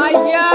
ஐயா